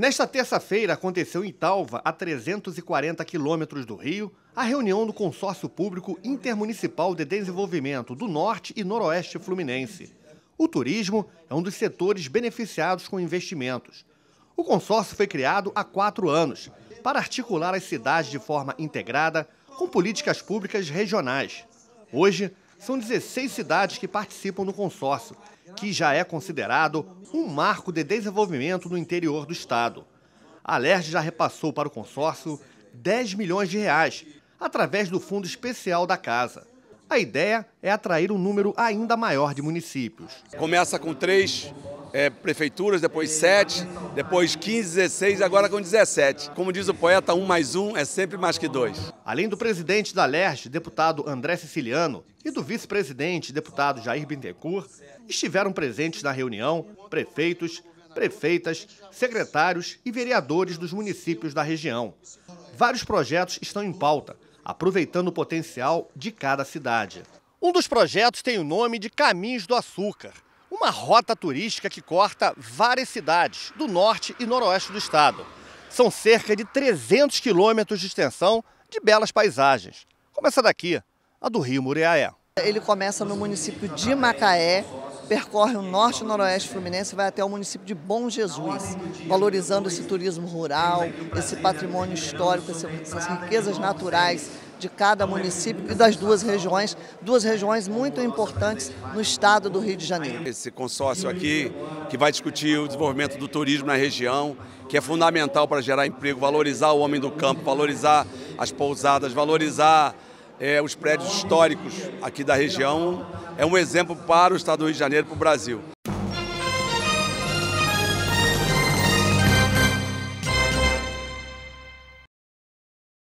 Nesta terça-feira aconteceu em Talva, a 340 quilômetros do Rio, a reunião do Consórcio Público Intermunicipal de Desenvolvimento do Norte e Noroeste Fluminense. O turismo é um dos setores beneficiados com investimentos. O consórcio foi criado há quatro anos para articular as cidades de forma integrada com políticas públicas regionais. Hoje, são 16 cidades que participam do consórcio, que já é considerado um marco de desenvolvimento no interior do estado. A LERJ já repassou para o consórcio 10 milhões de reais, através do Fundo Especial da Casa. A ideia é atrair um número ainda maior de municípios. Começa com três é, prefeituras, depois sete, depois 15, 16 e agora com 17. Como diz o poeta, um mais um é sempre mais que dois. Além do presidente da LERJ, deputado André Siciliano, e do vice-presidente, deputado Jair Bittencourt, estiveram presentes na reunião prefeitos, prefeitas, secretários e vereadores dos municípios da região. Vários projetos estão em pauta, aproveitando o potencial de cada cidade. Um dos projetos tem o nome de Caminhos do Açúcar uma rota turística que corta várias cidades do norte e noroeste do estado. São cerca de 300 quilômetros de extensão de belas paisagens, como essa daqui, a do Rio Muriaé. Ele começa no município de Macaé, percorre o norte e noroeste fluminense e vai até o município de Bom Jesus, valorizando esse turismo rural, esse patrimônio histórico, essas riquezas naturais de cada município e das duas regiões, duas regiões muito importantes no estado do Rio de Janeiro. Esse consórcio aqui, que vai discutir o desenvolvimento do turismo na região, que é fundamental para gerar emprego, valorizar o homem do campo, valorizar as pousadas, valorizar é, os prédios históricos aqui da região, é um exemplo para o estado do Rio de Janeiro e para o Brasil.